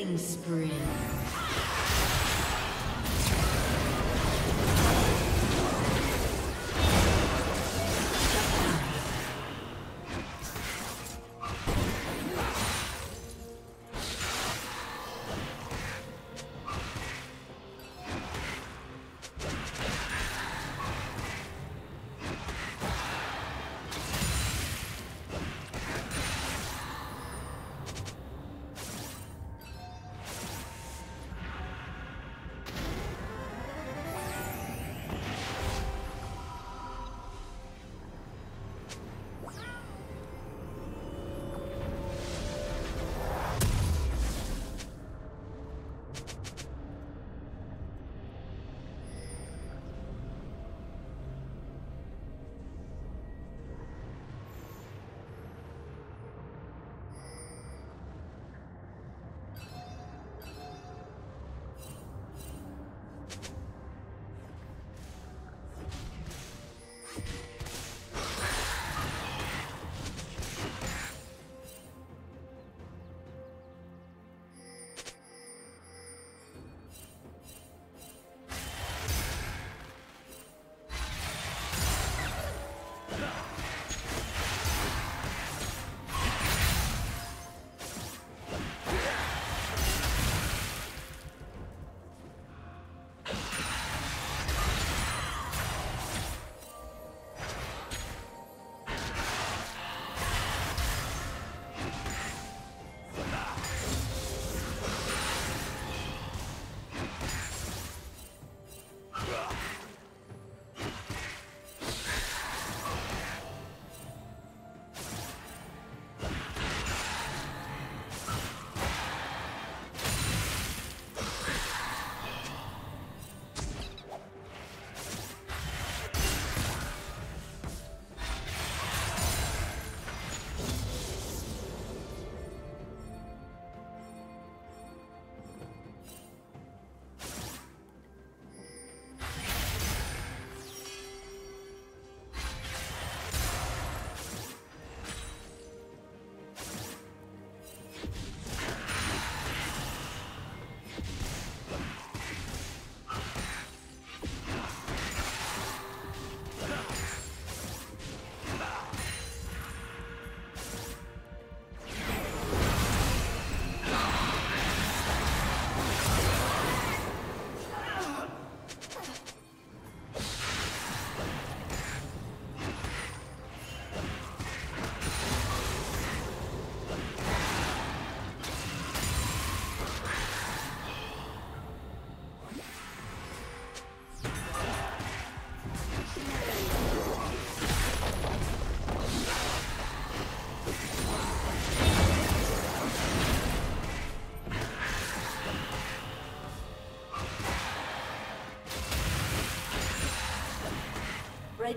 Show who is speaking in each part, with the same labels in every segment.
Speaker 1: Killing spree.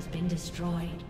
Speaker 1: Has been destroyed.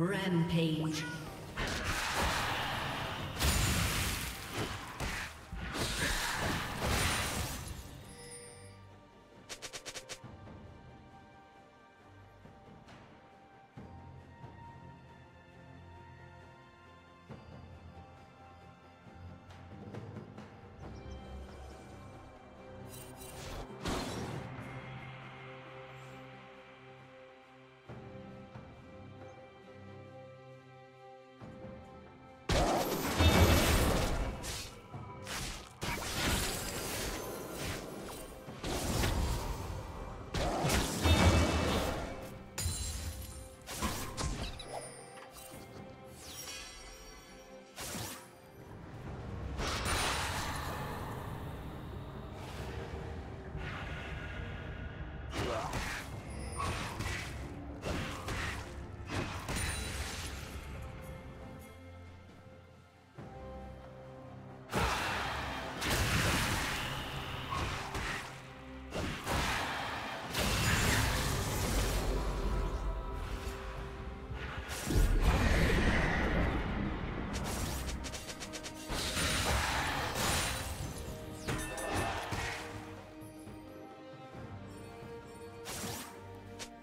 Speaker 1: Rampage.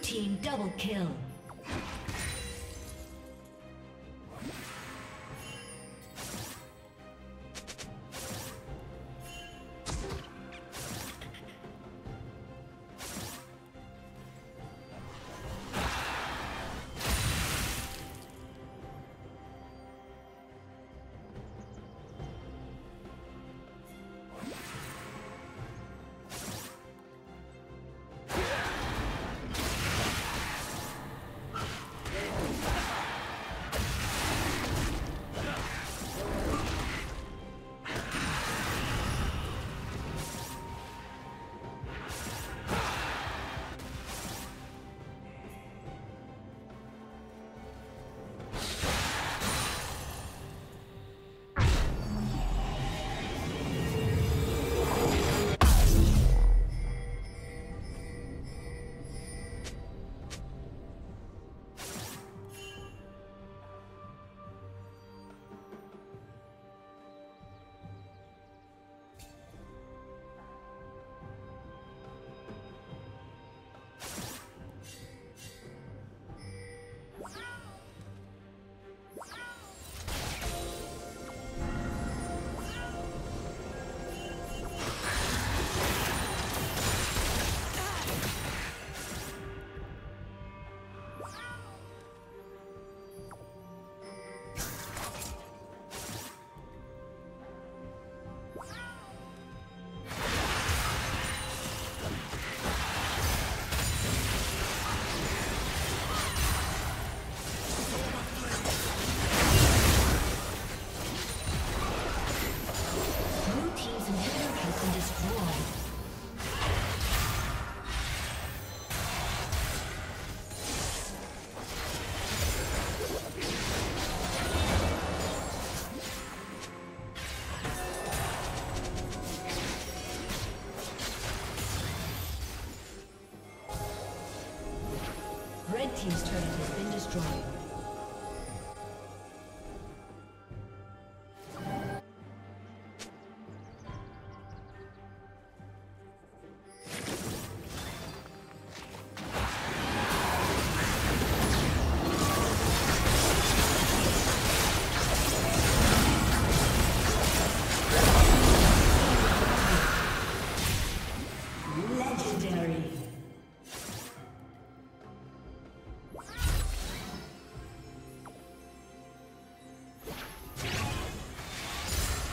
Speaker 1: team double kill. Team's turret